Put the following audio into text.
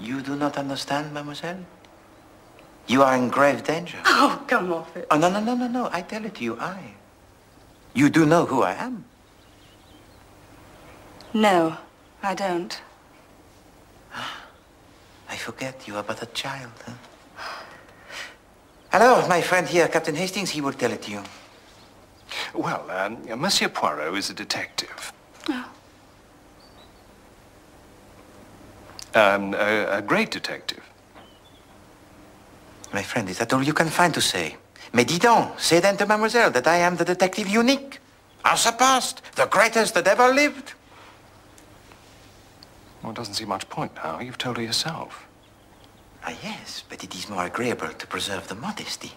You do not understand, mademoiselle? You are in grave danger. Oh, come off it. Oh, no, no, no, no, no. I tell it to you, I. You do know who I am. No, I don't. I forget you are but a child, huh? Hello, my friend here, Captain Hastings, he will tell it to you. Well, um, Monsieur Poirot is a detective. Oh. Um, a, a great detective. My friend, is that all you can find to say? Mais dis donc, say then to mademoiselle that I am the detective unique, unsurpassed, the greatest that ever lived. Well, it doesn't seem much point now. You've told her yourself. Ah, yes, but it is more agreeable to preserve the modesty.